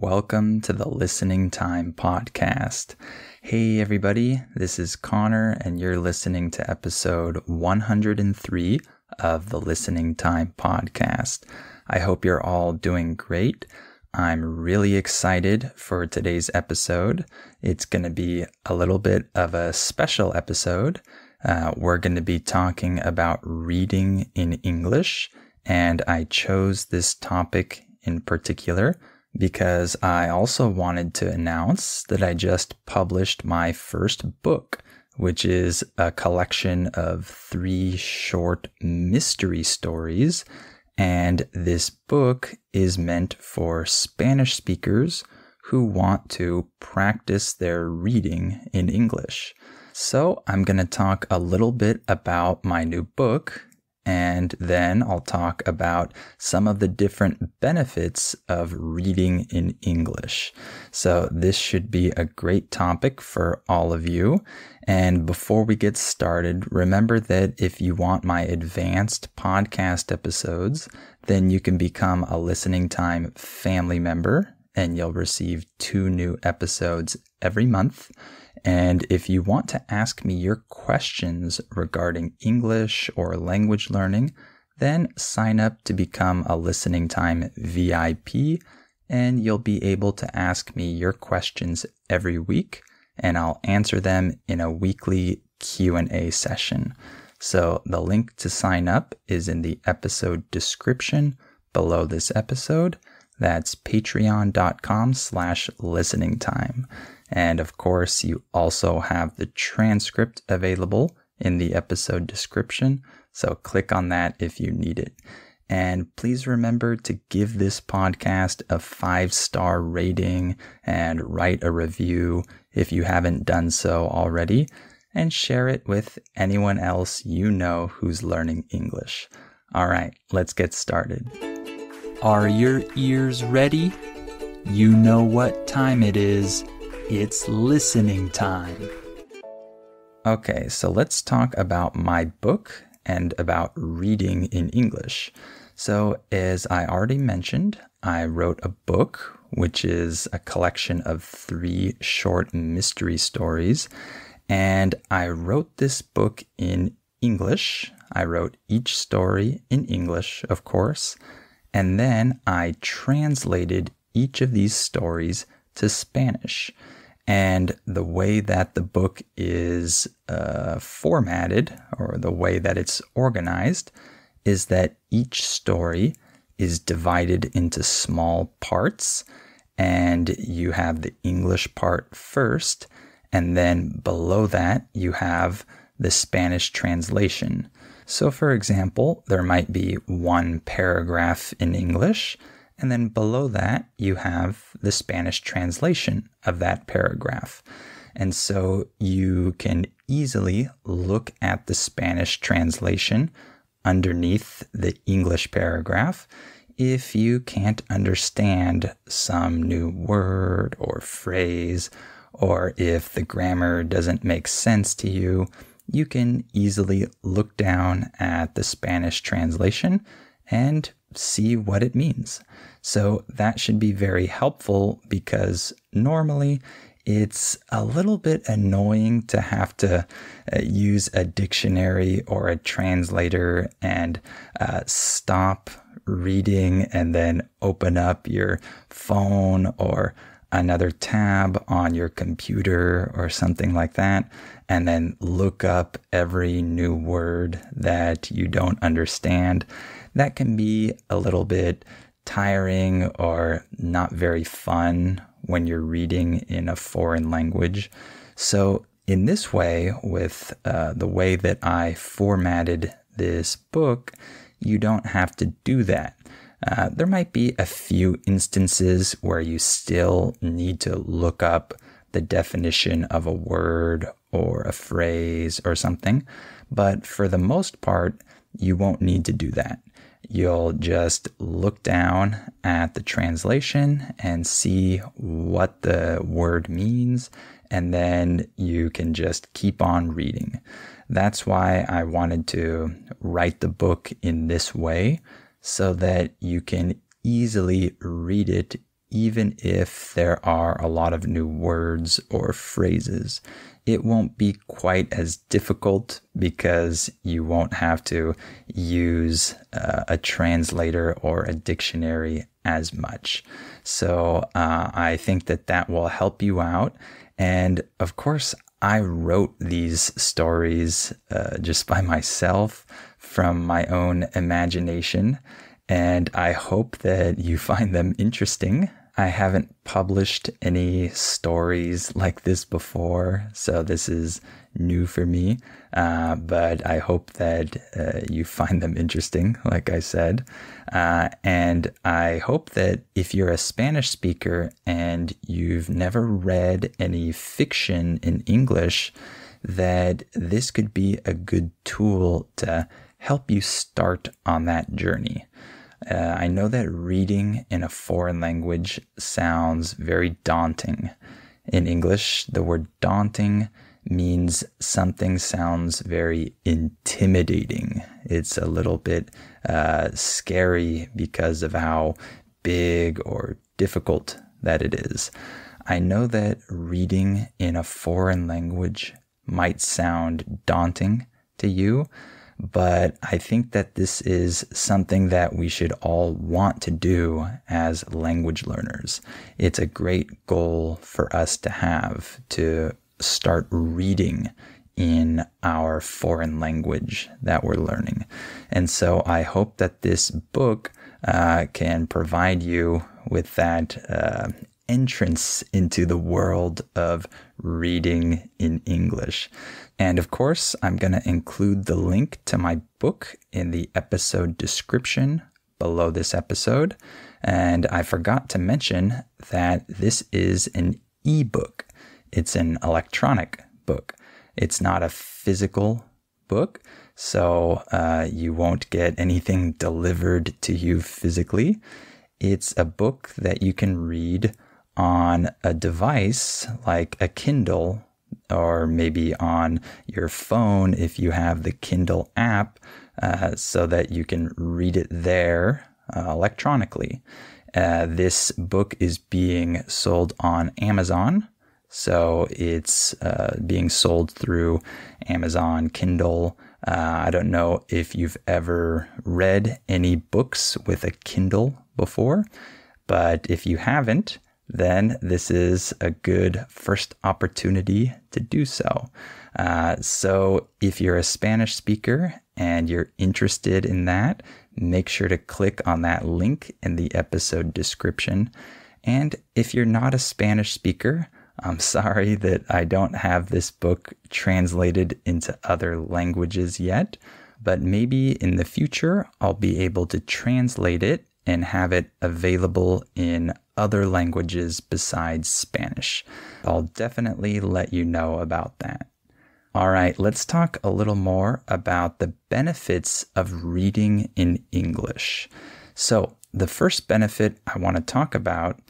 Welcome to the Listening Time Podcast. Hey, everybody, this is Connor, and you're listening to episode 103 of the Listening Time Podcast. I hope you're all doing great. I'm really excited for today's episode. It's going to be a little bit of a special episode. Uh, we're going to be talking about reading in English, and I chose this topic in particular because I also wanted to announce that I just published my first book, which is a collection of three short mystery stories. And this book is meant for Spanish speakers who want to practice their reading in English. So I'm going to talk a little bit about my new book and then I'll talk about some of the different benefits of reading in English. So this should be a great topic for all of you. And before we get started, remember that if you want my advanced podcast episodes, then you can become a listening time family member and you'll receive two new episodes every month. And if you want to ask me your questions regarding English or language learning, then sign up to become a listening time VIP and you'll be able to ask me your questions every week and I'll answer them in a weekly Q&A session. So the link to sign up is in the episode description below this episode. That's patreon.com slash listening time. And of course, you also have the transcript available in the episode description. So click on that if you need it. And please remember to give this podcast a five star rating and write a review if you haven't done so already, and share it with anyone else you know who's learning English. All right, let's get started. Are your ears ready? You know what time it is. It's listening time. Okay, so let's talk about my book and about reading in English. So, as I already mentioned, I wrote a book which is a collection of three short mystery stories. And I wrote this book in English. I wrote each story in English, of course. And then I translated each of these stories to Spanish. And the way that the book is uh, formatted, or the way that it's organized, is that each story is divided into small parts. And you have the English part first, and then below that, you have the Spanish translation. So, for example, there might be one paragraph in English and then below that, you have the Spanish translation of that paragraph. And so you can easily look at the Spanish translation underneath the English paragraph if you can't understand some new word or phrase, or if the grammar doesn't make sense to you, you can easily look down at the Spanish translation and see what it means. So that should be very helpful because normally it's a little bit annoying to have to uh, use a dictionary or a translator and uh, stop reading and then open up your phone or another tab on your computer or something like that, and then look up every new word that you don't understand that can be a little bit tiring or not very fun when you're reading in a foreign language. So, in this way, with uh, the way that I formatted this book, you don't have to do that. Uh, there might be a few instances where you still need to look up the definition of a word or a phrase or something, but for the most part, you won't need to do that you'll just look down at the translation and see what the word means, and then you can just keep on reading. That's why I wanted to write the book in this way so that you can easily read it even if there are a lot of new words or phrases. It won't be quite as difficult because you won't have to use uh, a translator or a dictionary as much. So uh, I think that that will help you out. And of course, I wrote these stories uh, just by myself from my own imagination. And I hope that you find them interesting. I haven't published any stories like this before, so this is new for me. Uh, but I hope that uh, you find them interesting, like I said. Uh, and I hope that if you're a Spanish speaker and you've never read any fiction in English, that this could be a good tool to help you start on that journey. Uh, I know that reading in a foreign language sounds very daunting. In English, the word daunting means something sounds very intimidating. It's a little bit uh, scary because of how big or difficult that it is. I know that reading in a foreign language might sound daunting to you, but I think that this is something that we should all want to do as language learners. It's a great goal for us to have to start reading in our foreign language that we're learning. And so I hope that this book uh, can provide you with that uh, entrance into the world of reading in English. And of course, I'm going to include the link to my book in the episode description below this episode. And I forgot to mention that this is an ebook, it's an electronic book, it's not a physical book. So uh, you won't get anything delivered to you physically. It's a book that you can read on a device like a Kindle or maybe on your phone if you have the Kindle app uh, so that you can read it there uh, electronically. Uh, this book is being sold on Amazon. So it's uh, being sold through Amazon Kindle. Uh, I don't know if you've ever read any books with a Kindle before, but if you haven't, then this is a good first opportunity to do so. Uh, so, if you're a Spanish speaker and you're interested in that, make sure to click on that link in the episode description. And if you're not a Spanish speaker, I'm sorry that I don't have this book translated into other languages yet, but maybe in the future I'll be able to translate it and have it available in other languages besides Spanish. I'll definitely let you know about that. All right, let's talk a little more about the benefits of reading in English. So, the first benefit I want to talk about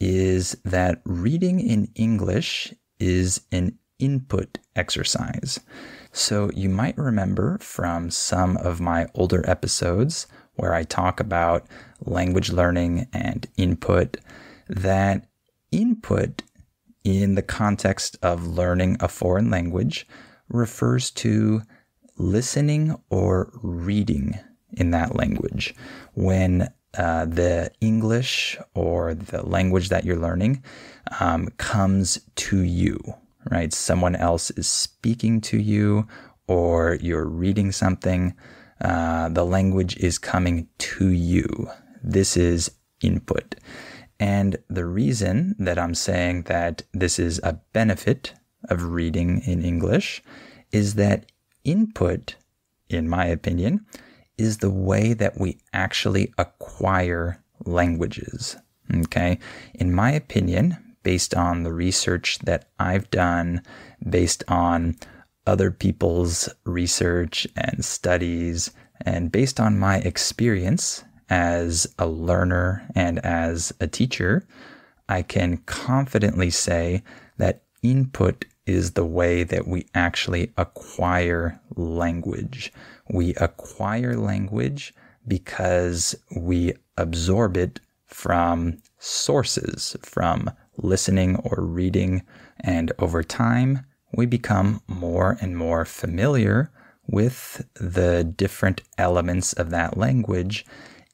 is that reading in English is an input exercise. So, you might remember from some of my older episodes where I talk about language learning and input, that input in the context of learning a foreign language refers to listening or reading in that language. When uh, the English or the language that you're learning um, comes to you, right? Someone else is speaking to you, or you're reading something. Uh, the language is coming to you. This is input. And the reason that I'm saying that this is a benefit of reading in English is that input, in my opinion, is the way that we actually acquire languages. Okay. In my opinion, based on the research that I've done, based on other people's research and studies, and based on my experience as a learner and as a teacher, I can confidently say that input is the way that we actually acquire language. We acquire language because we absorb it from sources, from listening or reading. And over time, we become more and more familiar with the different elements of that language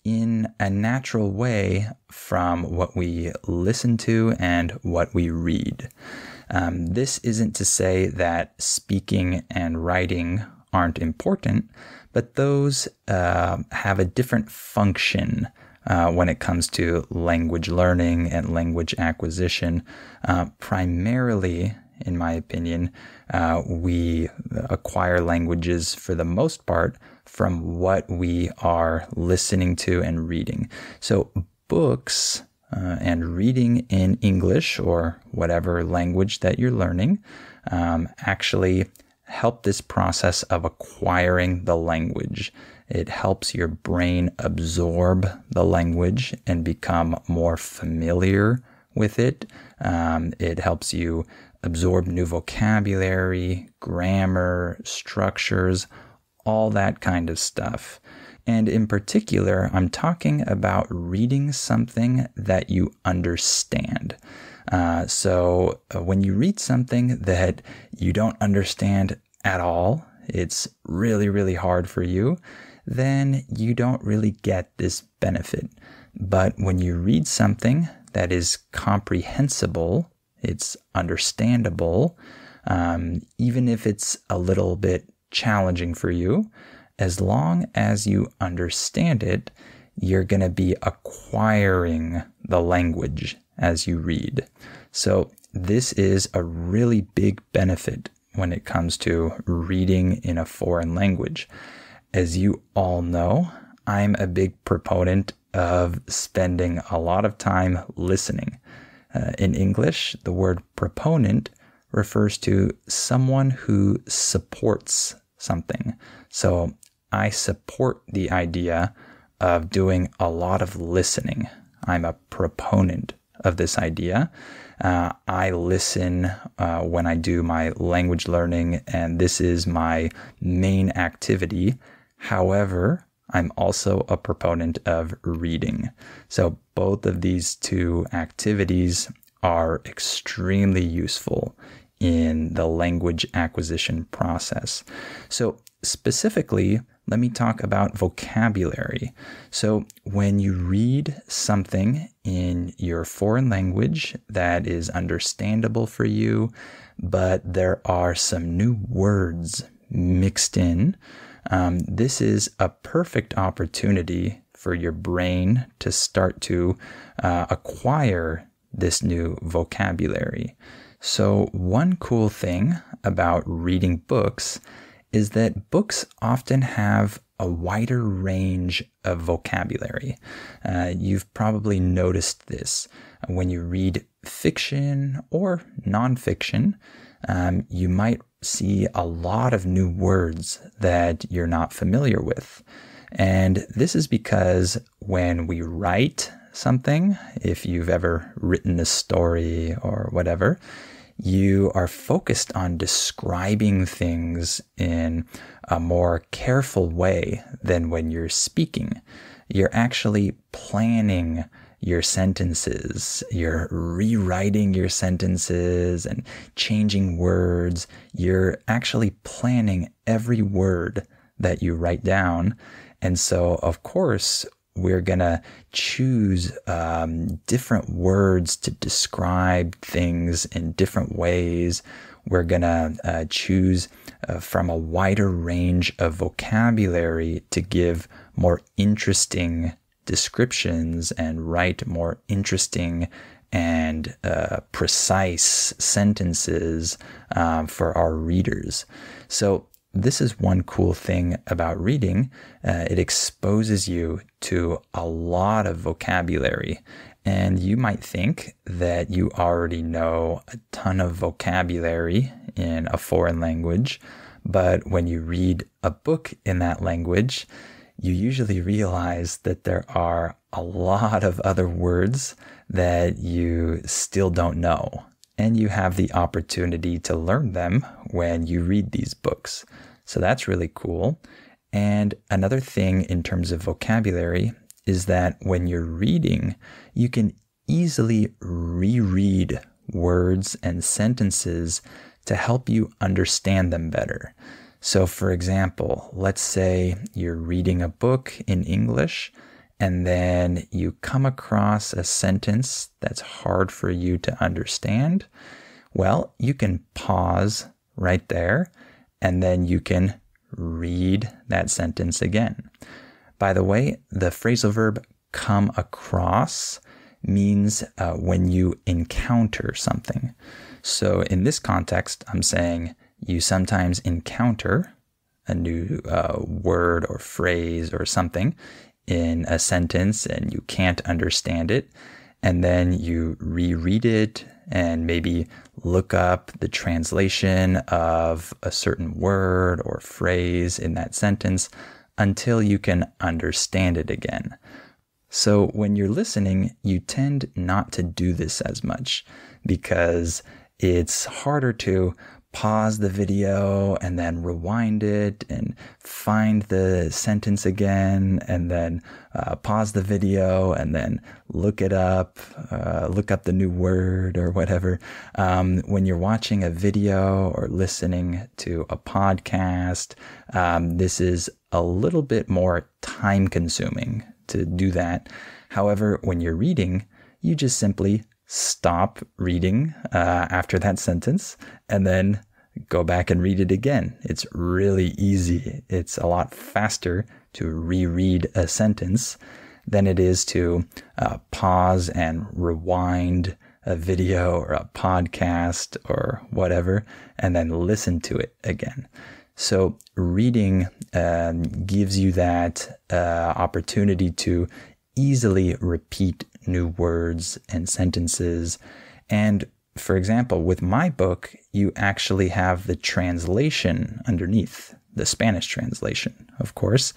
in a natural way from what we listen to and what we read. Um, this isn't to say that speaking and writing aren't important, but those uh, have a different function uh, when it comes to language learning and language acquisition. Uh, primarily, in my opinion, uh, we acquire languages for the most part from what we are listening to and reading. So, books uh, and reading in English or whatever language that you're learning um, actually help this process of acquiring the language. It helps your brain absorb the language and become more familiar with it. Um, it helps you absorb new vocabulary, grammar, structures, all that kind of stuff. And in particular, I'm talking about reading something that you understand. Uh, so uh, when you read something that you don't understand at all, it's really, really hard for you, then you don't really get this benefit. But when you read something that is comprehensible, it's understandable, um, even if it's a little bit challenging for you, as long as you understand it, you're going to be acquiring the language as you read. So, this is a really big benefit when it comes to reading in a foreign language. As you all know, I'm a big proponent of spending a lot of time listening. Uh, in English, the word proponent refers to someone who supports something. So I support the idea of doing a lot of listening. I'm a proponent of this idea. Uh, I listen uh, when I do my language learning, and this is my main activity. However, I'm also a proponent of reading. So both of these two activities are extremely useful in the language acquisition process. So, specifically, let me talk about vocabulary. So, when you read something in your foreign language that is understandable for you, but there are some new words mixed in, um, this is a perfect opportunity for your brain to start to uh, acquire this new vocabulary. So, one cool thing about reading books is that books often have a wider range of vocabulary. Uh, you've probably noticed this when you read fiction or nonfiction. Um, you might see a lot of new words that you're not familiar with. And this is because when we write something, if you've ever written a story or whatever, you are focused on describing things in a more careful way than when you're speaking. You're actually planning your sentences. You're rewriting your sentences and changing words. You're actually planning every word that you write down. And so, of course, we're going to choose um, different words to describe things in different ways. We're going to uh, choose uh, from a wider range of vocabulary to give more interesting descriptions and write more interesting and uh, precise sentences um, for our readers. So, this is one cool thing about reading. Uh, it exposes you to a lot of vocabulary. And you might think that you already know a ton of vocabulary in a foreign language. But when you read a book in that language, you usually realize that there are a lot of other words that you still don't know and you have the opportunity to learn them when you read these books. So that's really cool. And another thing in terms of vocabulary is that when you're reading, you can easily reread words and sentences to help you understand them better. So, for example, let's say you're reading a book in English and then you come across a sentence that's hard for you to understand. Well, you can pause right there and then you can read that sentence again. By the way, the phrasal verb come across means uh, when you encounter something. So in this context, I'm saying you sometimes encounter a new uh, word or phrase or something in a sentence and you can't understand it. And then you reread it and maybe look up the translation of a certain word or phrase in that sentence until you can understand it again. So when you're listening, you tend not to do this as much because it's harder to pause the video and then rewind it and find the sentence again and then uh, pause the video and then look it up, uh, look up the new word or whatever. Um, when you're watching a video or listening to a podcast, um, this is a little bit more time consuming to do that. However, when you're reading, you just simply stop reading uh, after that sentence and then go back and read it again. It's really easy. It's a lot faster to reread a sentence than it is to uh, pause and rewind a video or a podcast or whatever and then listen to it again. So, reading um, gives you that uh, opportunity to easily repeat new words and sentences. And for example, with my book, you actually have the translation underneath, the Spanish translation, of course.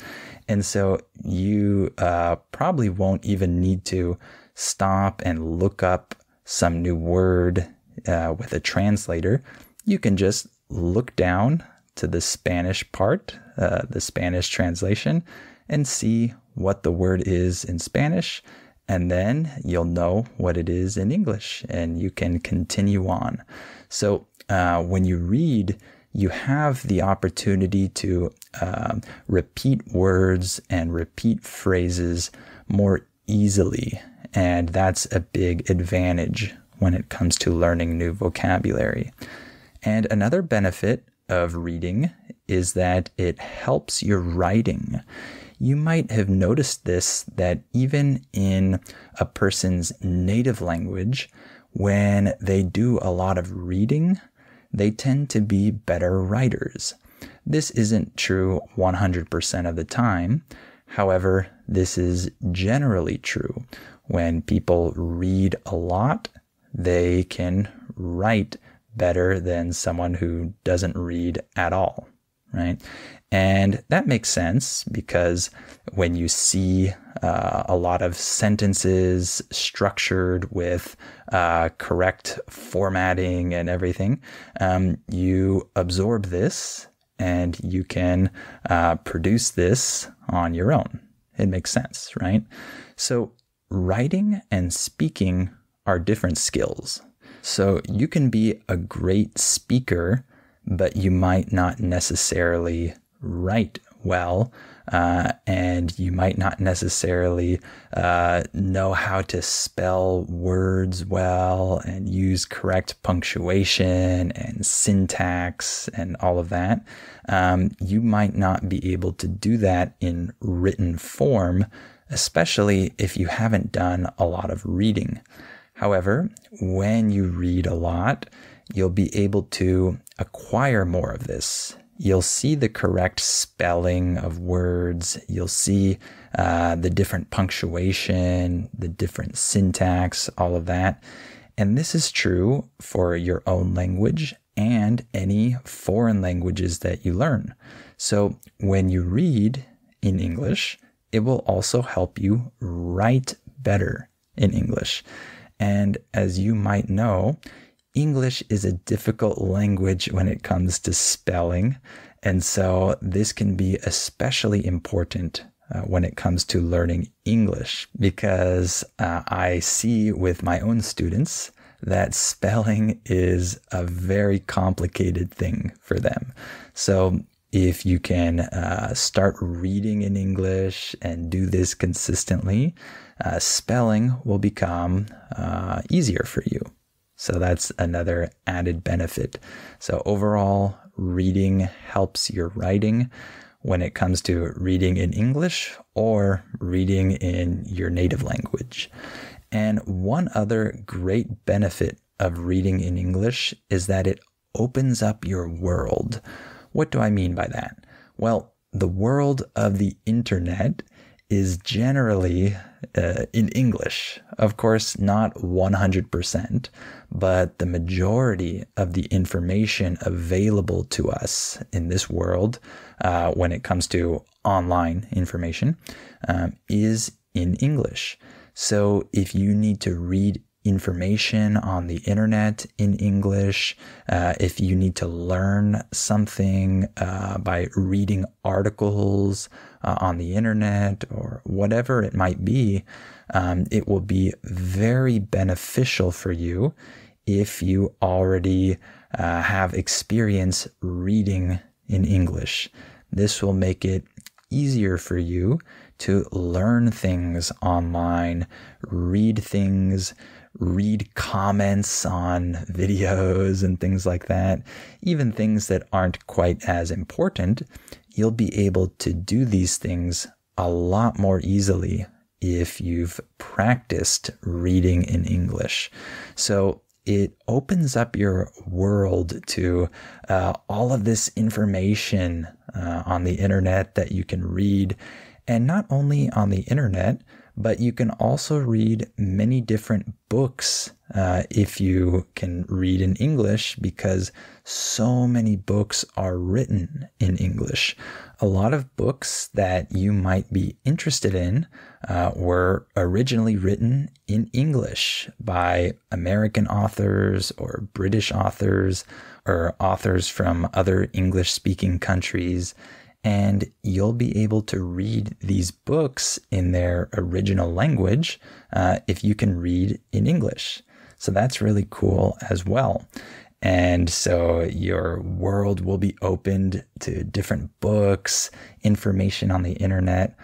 And so you uh, probably won't even need to stop and look up some new word uh, with a translator. You can just look down to the Spanish part, uh, the Spanish translation, and see what the word is in Spanish and then you'll know what it is in English and you can continue on. So uh, when you read, you have the opportunity to uh, repeat words and repeat phrases more easily. And that's a big advantage when it comes to learning new vocabulary. And another benefit of reading is that it helps your writing you might have noticed this that even in a person's native language, when they do a lot of reading, they tend to be better writers. This isn't true 100% of the time. However, this is generally true. When people read a lot, they can write better than someone who doesn't read at all, right? And that makes sense because when you see uh, a lot of sentences structured with uh, correct formatting and everything, um, you absorb this and you can uh, produce this on your own. It makes sense, right? So, writing and speaking are different skills. So, you can be a great speaker, but you might not necessarily write well, uh, and you might not necessarily uh, know how to spell words well and use correct punctuation and syntax and all of that. Um, you might not be able to do that in written form, especially if you haven't done a lot of reading. However, when you read a lot, you'll be able to acquire more of this you'll see the correct spelling of words. You'll see uh, the different punctuation, the different syntax, all of that. And this is true for your own language and any foreign languages that you learn. So when you read in English, it will also help you write better in English. And as you might know, English is a difficult language when it comes to spelling. And so this can be especially important uh, when it comes to learning English because uh, I see with my own students that spelling is a very complicated thing for them. So if you can uh, start reading in English and do this consistently, uh, spelling will become uh, easier for you. So that's another added benefit. So overall, reading helps your writing when it comes to reading in English or reading in your native language. And one other great benefit of reading in English is that it opens up your world. What do I mean by that? Well, the world of the internet is generally uh, in English. Of course, not 100%, but the majority of the information available to us in this world uh, when it comes to online information um, is in English. So if you need to read information on the internet in English, uh, if you need to learn something uh, by reading articles uh, on the internet or whatever it might be, um, it will be very beneficial for you if you already uh, have experience reading in English. This will make it easier for you to learn things online, read things, read comments on videos and things like that, even things that aren't quite as important, you'll be able to do these things a lot more easily if you've practiced reading in English. So it opens up your world to uh, all of this information uh, on the internet that you can read. And not only on the internet, but you can also read many different books uh, if you can read in English because so many books are written in English. A lot of books that you might be interested in uh, were originally written in English by American authors or British authors or authors from other English speaking countries and you'll be able to read these books in their original language uh, if you can read in English. So that's really cool as well. And so your world will be opened to different books, information on the internet,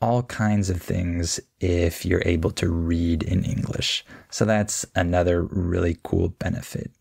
all kinds of things if you're able to read in English. So that's another really cool benefit.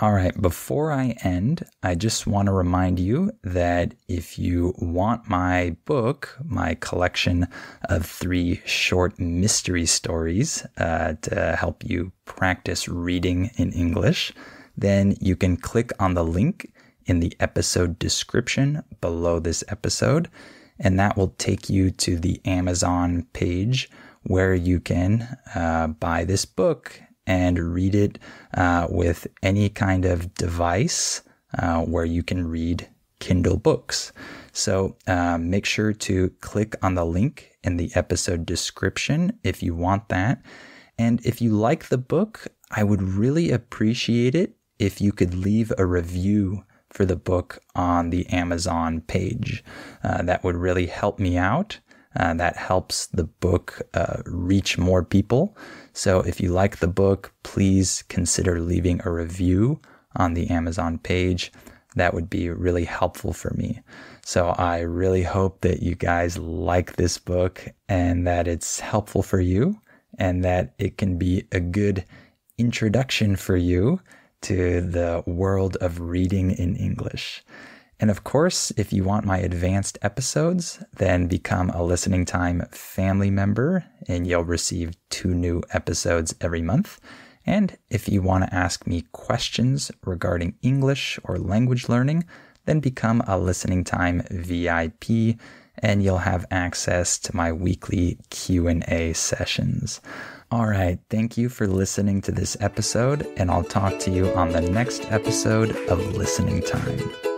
All right, before I end, I just want to remind you that if you want my book, my collection of three short mystery stories uh, to help you practice reading in English, then you can click on the link in the episode description below this episode, and that will take you to the Amazon page where you can uh, buy this book and read it uh, with any kind of device uh, where you can read Kindle books. So uh, make sure to click on the link in the episode description if you want that. And if you like the book, I would really appreciate it if you could leave a review for the book on the Amazon page. Uh, that would really help me out. Uh, that helps the book uh, reach more people. So if you like the book, please consider leaving a review on the Amazon page. That would be really helpful for me. So I really hope that you guys like this book and that it's helpful for you and that it can be a good introduction for you to the world of reading in English. And of course, if you want my advanced episodes, then become a listening time family member and you'll receive two new episodes every month. And if you want to ask me questions regarding English or language learning, then become a listening time VIP and you'll have access to my weekly Q&A sessions. All right, thank you for listening to this episode and I'll talk to you on the next episode of Listening Time.